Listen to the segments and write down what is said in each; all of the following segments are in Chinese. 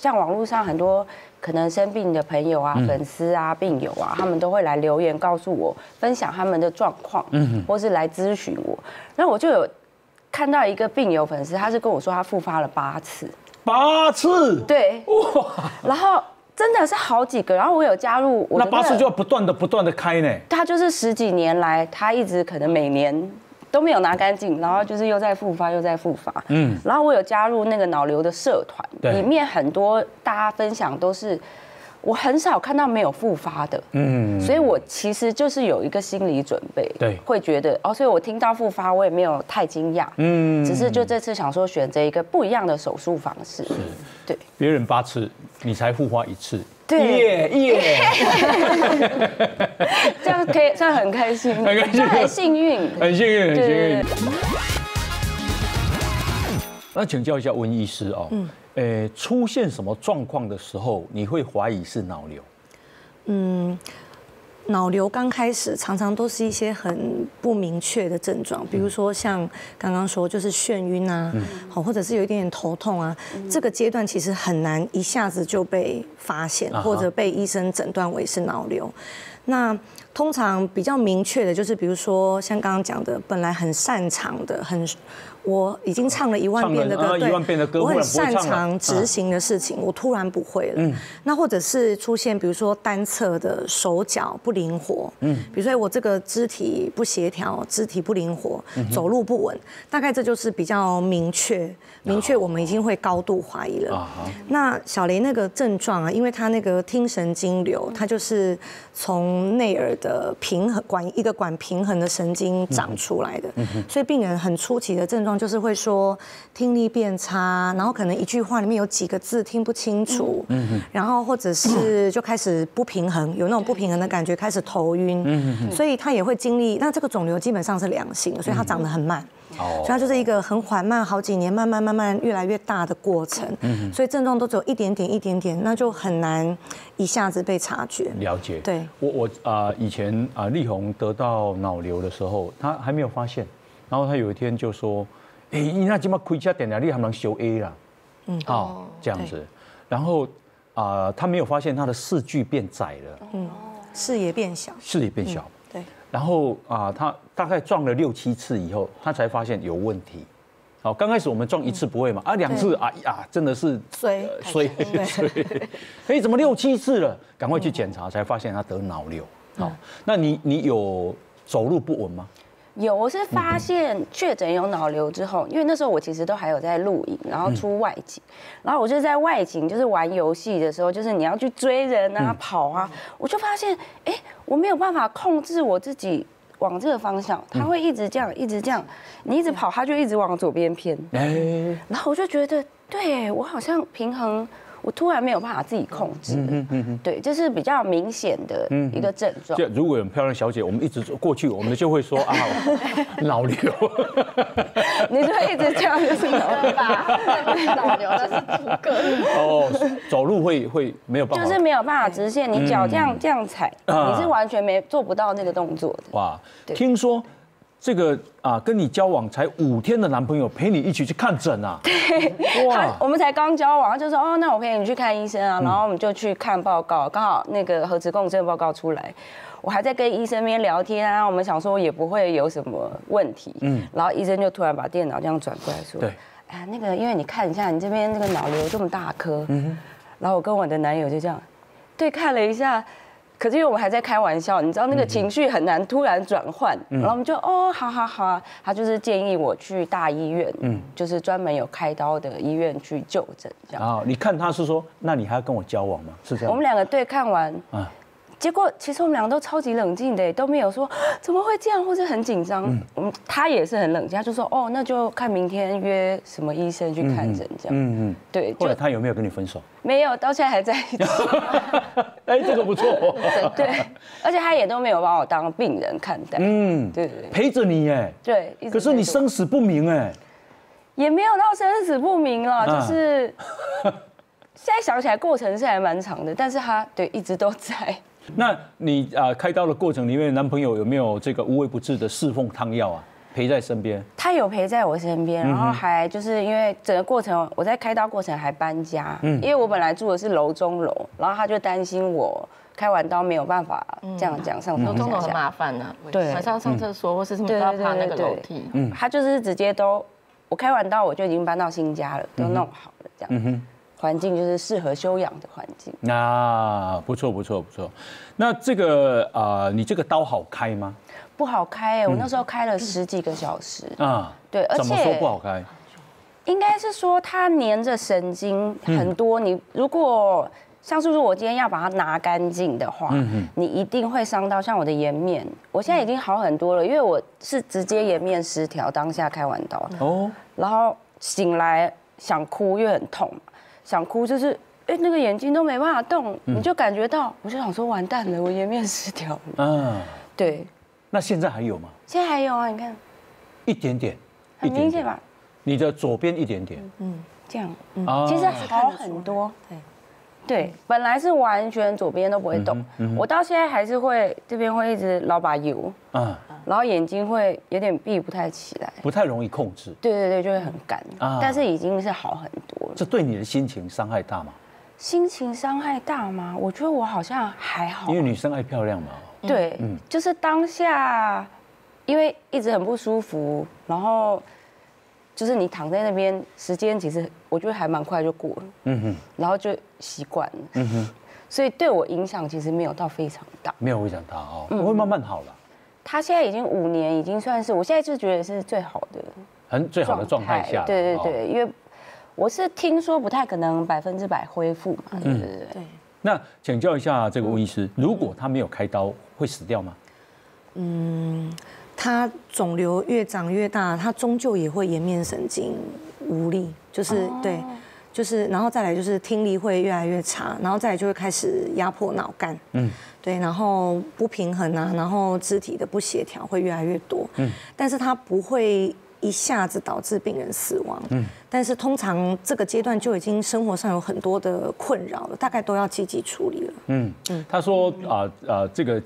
像网络上很多可能生病的朋友啊、粉丝啊、病友啊，他们都会来留言告诉我，分享他们的状况，嗯，或是来咨询我。那我就有看到一个病友粉丝，他是跟我说他复发了八次，八次，对，哇，然后真的是好几个，然后我有加入，那八次就要不断的不断的开呢。他就是十几年来，他一直可能每年。都没有拿干净，然后就是又在复发，又在复发。嗯，然后我有加入那个脑瘤的社团，里面很多大家分享都是，我很少看到没有复发的。嗯，所以我其实就是有一个心理准备，对，会觉得哦，所以我听到复发，我也没有太惊讶。嗯，只是就这次想说选择一个不一样的手术方式。是，对，别人八次，你才复发一次。耶耶，这样可以，这样很开心，很开心，很幸运，很幸运，很幸运。那请教一下温医师哦，嗯，呃，出现什么状况的时候，你会怀疑是脑瘤？嗯。脑瘤刚开始常常都是一些很不明确的症状，比如说像刚刚说就是眩晕啊，好，或者是有一点点头痛啊，这个阶段其实很难一下子就被发现或者被医生诊断为是脑瘤。那通常比较明确的就是，比如说像刚刚讲的，本来很擅长的很。我已经唱了一万遍的歌，对，我很擅长执行的事情，我突然不会了。嗯。那或者是出现，比如说单侧的手脚不灵活，嗯，比如说我这个肢体不协调，肢体不灵活，走路不稳，大概这就是比较明确，明确我们已经会高度怀疑了。那小雷那个症状啊，因为他那个听神经瘤，他就是从内耳的平衡管一个管平衡的神经长出来的，所以病人很初期的症状。就是会说听力变差，然后可能一句话里面有几个字听不清楚，嗯然后或者是 就开始不平衡，有那种不平衡的感觉，开始头晕，嗯所以他也会经历。那这个肿瘤基本上是良性的，所以它长得很慢，所以它就是一个很缓慢，好几年慢慢慢慢越来越大的过程。嗯所以症状都只有一点点一点点，那就很难一下子被察觉。了解。对，我我啊以前啊力宏得到脑瘤的时候，他还没有发现，然后他有一天就说。哎，你那怎么亏家点了？你还能修 A 啦？嗯，好，这样子。然后啊，他没有发现他的视距变窄了。嗯，视野变小。视野变小。对。然后啊，他大概撞了六七次以后，他才发现有问题。好，刚开始我们撞一次不会嘛？啊，两次啊呀，真的是衰衰衰。哎，怎么六七次了？赶快去检查，才发现他得脑瘤。好，那你你有走路不稳吗？有，我是发现确诊有脑瘤之后，因为那时候我其实都还有在录影，然后出外景，然后我就在外景，就是玩游戏的时候，就是你要去追人啊、跑啊，我就发现，哎，我没有办法控制我自己往这个方向，他会一直这样，一直这样，你一直跑，他就一直往左边偏，哎，然后我就觉得，对我好像平衡。我突然没有办法自己控制，嗯嗯嗯，对，这是比较明显的一个症状。就如果有漂亮小姐，我们一直过去，我们就会说啊，脑瘤。你就一直这样就是脑瘤吧？脑瘤那是骨骼。哦，走路会会没有办法，就是没有办法直线，你脚这样这样踩，你是完全没做不到那个动作的。哇，听说。这个啊，跟你交往才五天的男朋友陪你一起去看诊啊？对，哇，我们才刚交往，就说哦，那我陪你去看医生啊，然后我们就去看报告，刚好那个核磁共振报告出来，我还在跟医生边聊天啊，我们想说也不会有什么问题，嗯，然后医生就突然把电脑这样转过来说，对，哎，那个因为你看一下你这边那个脑瘤这么大颗，嗯，然后我跟我的男友就这样对看了一下。可是因为我们还在开玩笑，你知道那个情绪很难突然转换，然后我们就哦，好好好啊，他就是建议我去大医院，嗯，就是专门有开刀的医院去就诊这样。啊，你看他是说，那你还要跟我交往吗？是这样。我们两个对看完啊。结果其实我们两个都超级冷静的，都没有说 怎么会这样，或者很紧张。嗯，他也是很冷静，他就说哦，那就看明天约什么医生去看诊这样。嗯嗯，对。后来他有没有跟你分手？没有，到现在还在一起。哎，这个不错。对，而且他也都没有把我当病人看待。嗯，对对。陪着你哎。对。可是你生死不明哎。也没有到生死不明了，就是。现在想起来过程是还蛮长的，但是他对一直都在。那你啊，开刀的过程里面，男朋友有没有这个无微不至的侍奉汤药啊？陪在身边。他有陪在我身边，然后还就是因为整个过程，我在开刀过程还搬家，因为我本来住的是楼中楼，然后他就担心我开完刀没有办法这样讲上楼中楼很，麻烦呢，对。晚上上厕所或是什么都要爬那个楼梯。嗯，他就是直接都，我开完刀我就已经搬到新家了，都弄好了这样，环境就是适合休养的环境。那不错不错不错，那这个啊，你这个刀好开吗？不好开，我那时候开了十几个小时啊，对，而且怎么说不好开？应该是说它粘着神经很多，你如果像是说我今天要把它拿干净的话，你一定会伤到像我的颜面。我现在已经好很多了，因为我是直接颜面失调，当下开完刀哦，然后醒来想哭，因为很痛嘛，想哭就是哎那个眼睛都没办法动，你就感觉到，我就想说完蛋了，我颜面失调了，嗯，对。那现在还有吗？现在还有啊，你看，一点点，很明显吧？你的左边一点点，嗯，这样，嗯，其实好很多，对，对，本来是完全左边都不会动，我到现在还是会这边会一直老把油，嗯，然后眼睛会有点闭不太起来，不太容易控制，对对对，就会很干，啊。但是已经是好很多了。这对你的心情伤害大吗？心情伤害大吗？我觉得我好像还好，因为女生爱漂亮嘛。对，就是当下，因为一直很不舒服，然后就是你躺在那边，时间其实我觉得还蛮快就过了，嗯哼，然后就习惯了，嗯哼，所以对我影响其实没有到非常大，没有影响大哦，我会慢慢好了。他现在已经五年，已经算是我现在就觉得是最好的，很最好的状态下，对对对，因为我是听说不太可能百分之百恢复嘛，对对对。那请教一下这个吴医师，如果他没有开刀，会死掉吗？嗯，他肿瘤越长越大，它终究也会颜面神经无力，就是对，就是然后再来就是听力会越来越差，然后再来就会开始压迫脑干，嗯，对，然后不平衡啊，然后肢体的不协调会越来越多，嗯，但是它不会。一下子导致病人死亡，嗯，但是通常这个阶段就已经生活上有很多的困扰了，大概都要积极处理了。嗯。嗯，他说啊啊，这个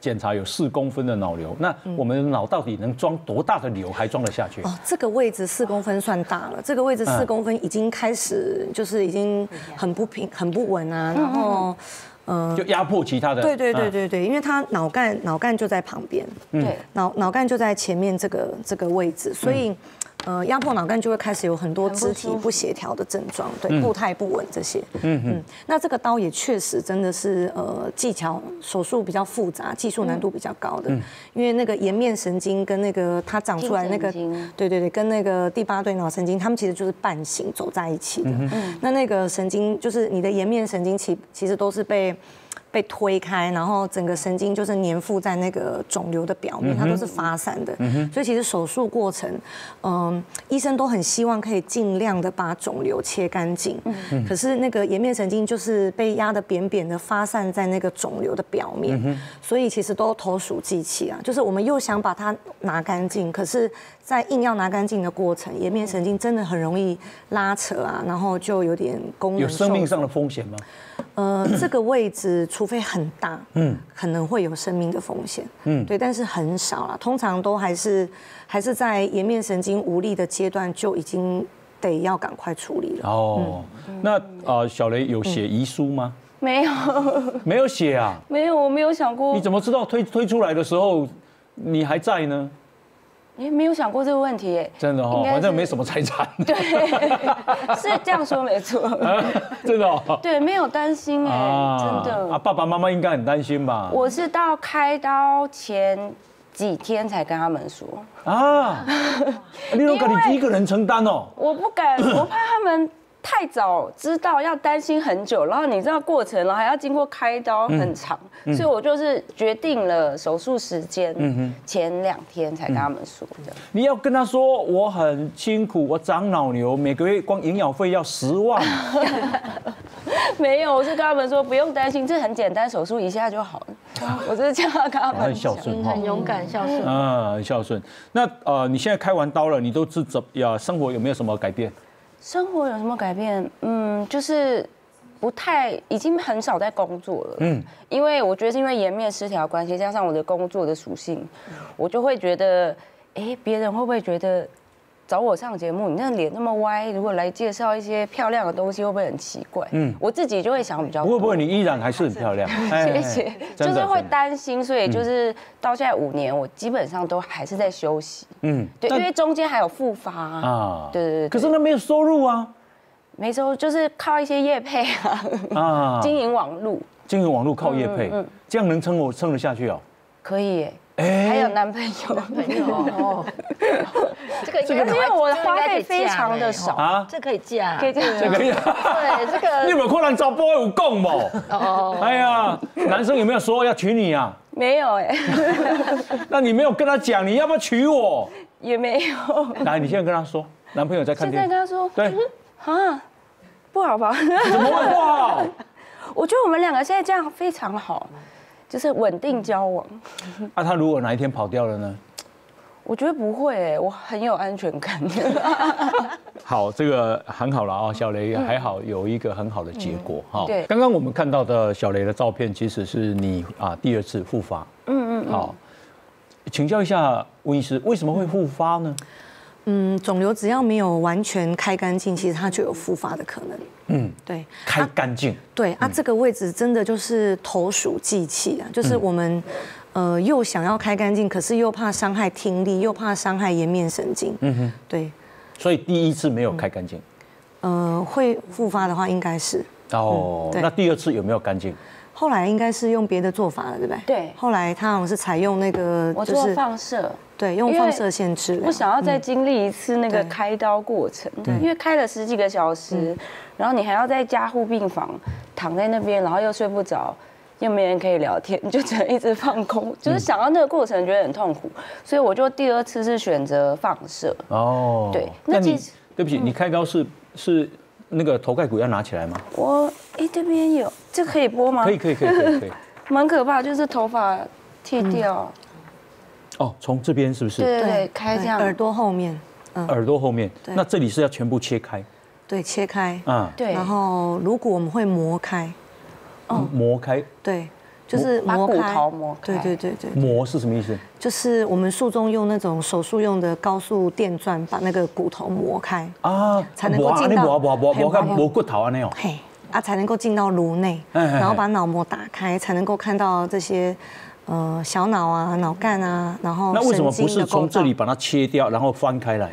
检查有四公分的脑瘤，那我们脑到底能装多大的瘤还装得下去？哦，这个位置四公分算大了，这个位置四公分已经开始就是已经很不平很不稳啊，然后。嗯，就压迫其他的。对对对对对，因为他脑干脑干就在旁边，对，脑脑干就在前面这个这个位置，所以。呃，压迫脑干就会开始有很多肢体不协调的症状，对，步态不稳这些。嗯嗯。那这个刀也确实真的是呃技巧手术比较复杂，技术难度比较高的。嗯。因为那个颜面神经跟那个它长出来那个，对对对，跟那个第八对脑神经，它们其实就是半形走在一起的。嗯。那那个神经就是你的颜面神经，其其实都是被。被推开，然后整个神经就是粘附在那个肿瘤的表面，它都是发散的。所以其实手术过程，嗯，医生都很希望可以尽量的把肿瘤切干净。可是那个颜面神经就是被压得扁扁的，发散在那个肿瘤的表面。所以其实都投鼠忌器啊，就是我们又想把它拿干净，可是，在硬要拿干净的过程，颜面神经真的很容易拉扯啊，然后就有点功能有生命上的风险吗？呃，这个位置除非很大，嗯，可能会有生命的风险，嗯，对，但是很少啦，通常都还是还是在颜面神经无力的阶段就已经得要赶快处理了。哦，那啊，小雷有写遗书吗？没有，没有写啊？没有，我没有想过。你怎么知道推推出来的时候你还在呢？哎，没有想过这个问题，真的哦，反正没什么财产。对，是这样说没错。真的哦。对，没有担心哎，真的。啊，爸爸妈妈应该很担心吧？我是到开刀前几天才跟他们说。啊，你都敢你一个人承担哦。我不敢，我怕他们。太早知道要担心很久，然后你知道过程了，还要经过开刀很长，所以我就是决定了手术时间，前两天才跟他们说的。你要跟他说我很辛苦，我长脑瘤，每个月光营养费要十万。没有，我是跟他们说不用担心，这很简单，手术一下就好了。我就是这样跟他们很孝顺，很勇敢，孝顺。嗯，很孝顺。那呃，你现在开完刀了，你都是怎呀？生活有没有什么改变？生活有什么改变？嗯，就是不太，已经很少在工作了。嗯，因为我觉得是因为颜面失调关系，加上我的工作的属性，我就会觉得哎，别人会不会觉得找我上节目，你那脸那么歪，如果来介绍一些漂亮的东西，会不会很奇怪？嗯，我自己就会想比较多。不会不会，你依然还是很漂亮。谢谢，就是会担心，所以就是到现在五年，我基本上都还是在休息。嗯，对，因为中间还有复发啊。对对对。可是那没有收入啊。没收，就是靠一些业配啊。啊。经营网路。经营网络靠业配，这样能撑我撑得下去哦？可以，哎，还有男朋友，男朋友哦。这个因为我的花费非常的少啊，这可以嫁，可以嫁，这可以。对，这个 你有没有可能找 boy 有供嘛？哦，哎呀，男生有没有说要娶你啊？没有哎。那你没有跟他讲你要不要娶我？也没有。来，你现在跟他说，男朋友在看电视。现在跟他说，对，啊，不好吧？怎么会不好？我觉得我们两个现在这样非常好，就是稳定交往。那 他如果哪一天跑掉了呢？我觉得不会，我很有安全感。好，这个很好了啊，小雷还好有一个很好的结果哈。对，刚刚我们看到的小雷的照片，其实是你啊第二次复发。嗯嗯。好，请教一下温医师，为什么会复发呢？嗯，肿瘤只要没有完全开干净，其实它就有复发的可能。嗯，对，开干净。对啊，这个位置真的就是投鼠忌器啊，就是我们呃又想要开干净，可是又怕伤害听力，又怕伤害颜面神经。嗯哼，对。所以第一次没有开干净。呃，会复发的话，应该是。哦，那第二次有没有干净？后来应该是用别的做法了，对不对？对。后来他好像是采用那个，就是放射。对，用放射线治疗。我想要再经历一次那个开刀过程，因为开了十几个小时，然后你还要在加护病房躺在那边，然后又睡不着，又没人可以聊天，你就只能一直放空。就是想到那个过程，觉得很痛苦，所以我就第二次是选择放射。哦。对。那你对不起，你开刀是是那个头盖骨要拿起来吗？我哎这边有。这可以播吗？可以可以可以可以，蛮可怕，就是头发剃掉。哦，从这边是不是？对对，开这样。耳朵后面，耳朵后面。那这里是要全部切开。对，切开。啊，对。然后如果我们会磨开。哦，磨开。对，就是磨骨头磨开。对对对对。磨是什么意思？就是我们术中用那种手术用的高速电钻，把那个骨头磨开啊，才能够进到磨磨磨磨开磨骨头啊那种。嘿。啊，才能够进到颅内，然后把脑膜打开，才能够看到这些，呃，小脑啊、脑干啊，然后那为什么不是从这里把它切掉，然后翻开来？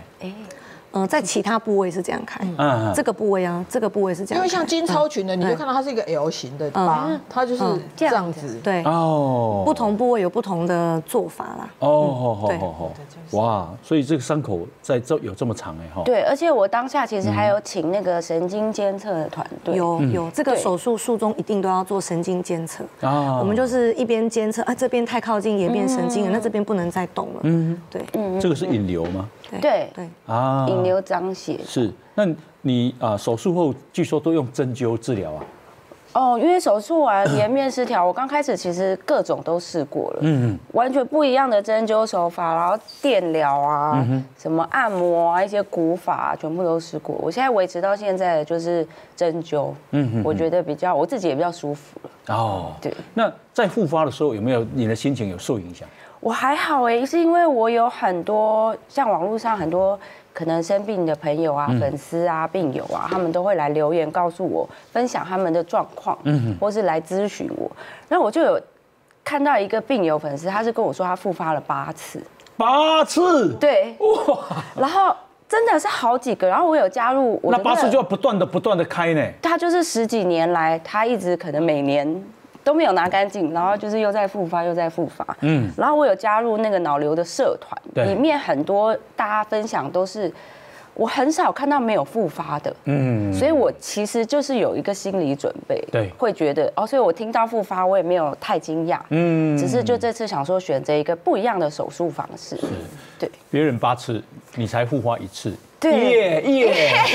呃，在其他部位是这样开，嗯，这个部位啊，这个部位是这样。因为像金超群的，你就看到它是一个 L 型的疤，它就是这样子。对哦，不同部位有不同的做法啦。哦，好好好，哇，所以这个伤口在这有这么长哎哈。对，而且我当下其实还有请那个神经监测的团队。有有，这个手术术中一定都要做神经监测啊。我们就是一边监测啊，这边太靠近也变神经了，那这边不能再动了。嗯，对，嗯，这个是引流吗？对对啊，引流脏血是。那你啊，手术后据说都用针灸治疗啊？哦，因为手术完颜面失调，我刚开始其实各种都试过了，嗯嗯，完全不一样的针灸手法，然后电疗啊，什么按摩啊，一些古法，全部都试过。我现在维持到现在就是针灸，嗯我觉得比较我自己也比较舒服了。哦，对。那在复发的时候，有没有你的心情有受影响？我还好哎，是因为我有很多像网络上很多可能生病的朋友啊、粉丝啊、病友啊，他们都会来留言告诉我，分享他们的状况，嗯，或是来咨询我。那我就有看到一个病友粉丝，他是跟我说他复发了八次，八次，对，哇，然后真的是好几个，然后我有加入，那八次就要不断的、不断的开呢。他就是十几年来，他一直可能每年。都没有拿干净，然后就是又在复发，又在复发。嗯，然后我有加入那个脑瘤的社团，里面很多大家分享都是，我很少看到没有复发的。嗯，所以我其实就是有一个心理准备，对，会觉得哦，所以我听到复发，我也没有太惊讶。嗯，只是就这次想说选择一个不一样的手术方式。是，对，别人八次，你才复发一次。耶耶，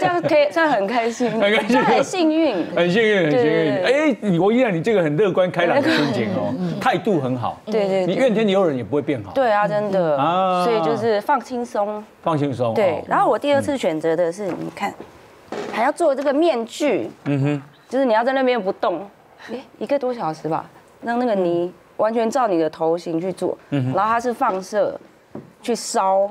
这样可以，这样很开心，很开心，很幸运，很幸运，很幸运。哎，我依然你这个很乐观开朗的心情哦，态度很好。对对，你怨天尤人也不会变好。对啊，真的。啊，所以就是放轻松，放轻松。对，然后我第二次选择的是，你看，还要做这个面具，嗯哼，就是你要在那边不动，哎，一个多小时吧，让那个泥完全照你的头型去做，然后它是放射去烧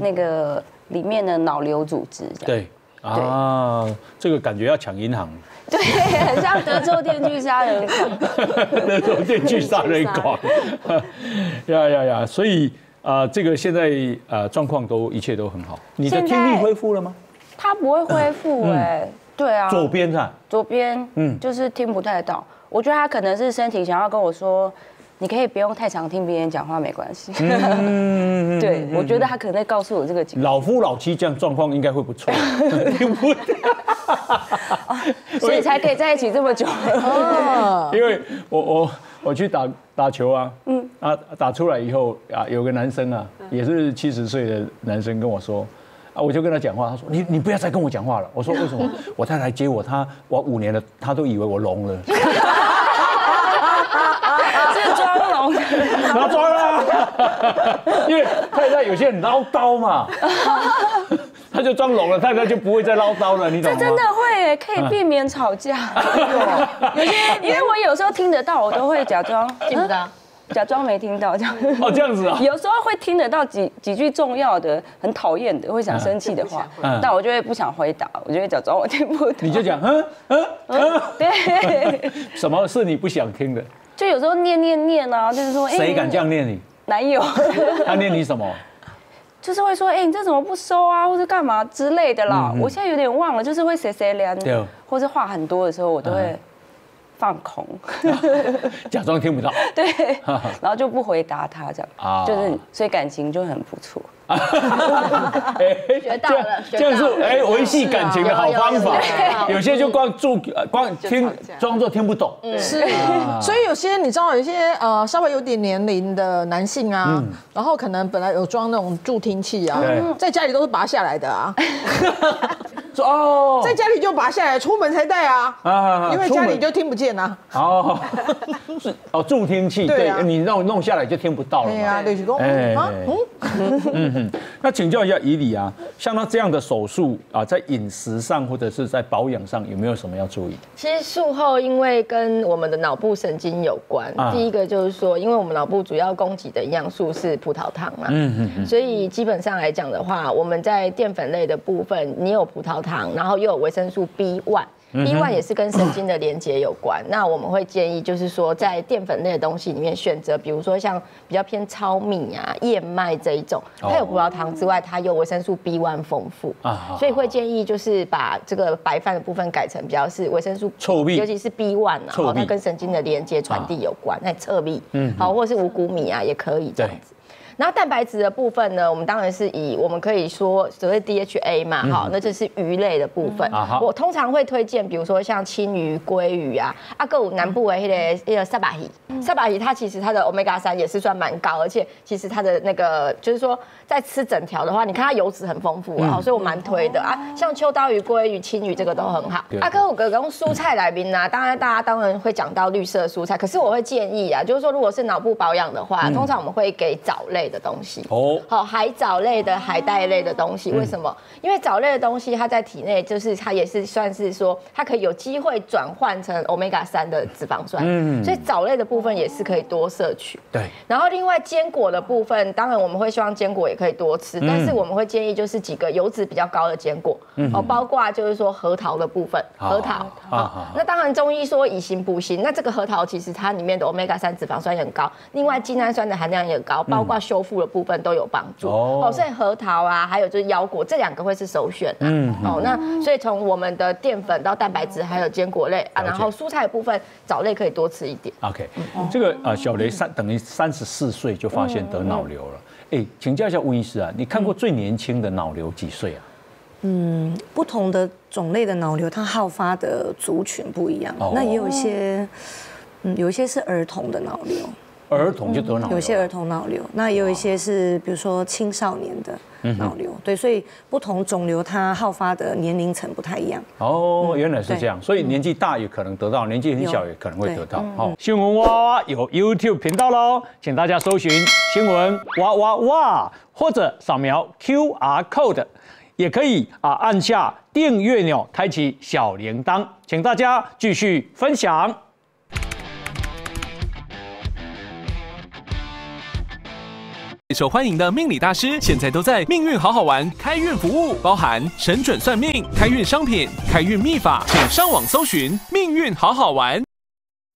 那个里面的脑瘤组织，对啊，这个感觉要抢银行，对，很像德州电锯杀人狂，德州电锯杀人狂，呀呀呀，所以啊，这个现在啊状况都一切都很好，你的听力恢复了吗？他不会恢复哎，对啊，左边是左边，嗯，就是听不太到，我觉得他可能是身体想要跟我说。你可以不用太常听别人讲话，没关系。对，我觉得他可能在告诉我这个。老夫老妻这样状况应该会不错。所以才可以在一起这么久。因为我我我去打打球啊，嗯，啊打出来以后啊，有个男生啊，也是七十岁的男生跟我说，啊，我就跟他讲话，他说你你不要再跟我讲话了。我说为什么？我太太接我，他我五年了，他都以为我聋了。拿装啊！因为太太有些很唠叨嘛，他就装聋了，太太就不会再唠叨了，你懂吗？这真的会，可以避免吵架。有些，因为我有时候听得到，我都会假装听不到，假装没听到这样。哦，这样子啊。有时候会听得到几几句重要的、很讨厌的、会想生气的话，但我就会不想回答，我就会假装我听不到。你就讲，嗯嗯嗯，对。什么是你不想听的？就有时候念念念啊，就是说，谁敢这样念你？男友。他念你什么？就是会说，哎，你这怎么不收啊，或者干嘛之类的啦。我现在有点忘了，就是会谁谁连，或者话很多的时候，我都会放空，假装听不到。对，然后就不回答他这样，就是所以感情就很不错。学到了，这样是哎维系感情的好方法。有些就光注光听，装作听不懂。是，所以有些你知道，有些呃稍微有点年龄的男性啊，然后可能本来有装那种助听器啊，在家里都是拔下来的啊。哦，在家里就拔下来，出门才戴啊。啊，因为家里就听不见啊。哦，是 哦，助听器，对你弄弄下来就听不到了。对啊，对，是公。哎，嗯。那请教一下以礼啊，像他这样的手术啊，在饮食上或者是在保养上有没有什么要注意？其实术后因为跟我们的脑部神经有关，第一个就是说，因为我们脑部主要供给的营养素是葡萄糖嘛，嗯嗯，所以基本上来讲的话，我们在淀粉类的部分，你有葡萄糖，然后又有维生素 B one。B one 也是跟神经的连接有关，那我们会建议就是说，在淀粉类的东西里面选择，比如说像比较偏糙米啊、燕麦这一种，它有葡萄糖之外，它有维生素 B one 丰富啊，所以会建议就是把这个白饭的部分改成比较是维生素臭米，尤其是 B one 啊，好，那跟神经的连接传递有关，那侧米，嗯，好，或者是五谷米啊，也可以这样子。然后蛋白质的部分呢，我们当然是以我们可以说所谓 DHA 嘛，好，那就是鱼类的部分。我通常会推荐，比如说像青鱼、鲑鱼啊，阿哥五南部的那个那个沙巴鱼，沙巴鱼它其实它的 omega 三也是算蛮高，而且其实它的那个就是说在吃整条的话，你看它油脂很丰富啊，所以我蛮推的啊。像秋刀鱼、鲑鱼、青鱼这个都很好。阿哥五哥用蔬菜来宾啊，当然大家当然会讲到绿色蔬菜，可是我会建议啊，就是说如果是脑部保养的话，通常我们会给藻类。的东西。哦，好海藻类的海带类的东西，为什么？因为藻类的东西，它在体内就是它也是算是说，它可以有机会转换成 omega 三的脂肪酸，嗯，所以藻类的部分也是可以多摄取。对，然后另外坚果的部分，当然我们会希望坚果也可以多吃，但是我们会建议就是几个油脂比较高的坚果，哦，包括就是说核桃的部分，核桃，好，那当然中医说以形补形，那这个核桃其实它里面的 omega 三脂肪酸也很高，另外精氨酸的含量也很高，包括修。修复的部分都有帮助哦，所以核桃啊，还有就是腰果这两个会是首选嗯，哦，那所以从我们的淀粉到蛋白质，还有坚果类啊，然后蔬菜部分藻类可以多吃一点。OK，这个啊，小雷三等于三十四岁就发现得脑瘤了。哎，请教一下吴医师啊，你看过最年轻的脑瘤几岁啊？嗯，不同的种类的脑瘤，它好发的族群不一样。那也有一些，嗯，有一些是儿童的脑瘤。儿童就得脑瘤，有些儿童脑瘤，那也有一些是，比如说青少年的脑瘤，对，所以不同肿瘤它好发的年龄层不太一样。哦，原来是这样，所以年纪大也可能得到，年纪很小也可能会得到。好，新闻哇哇有 YouTube 频道喽，请大家搜寻新闻哇哇哇，或者扫描 QR code，也可以啊按下订阅钮，开启小铃铛，请大家继续分享。受欢迎的命理大师，现在都在命运好好玩开运服务，包含神准算命、开运商品、开运秘法，请上网搜寻命运好好玩。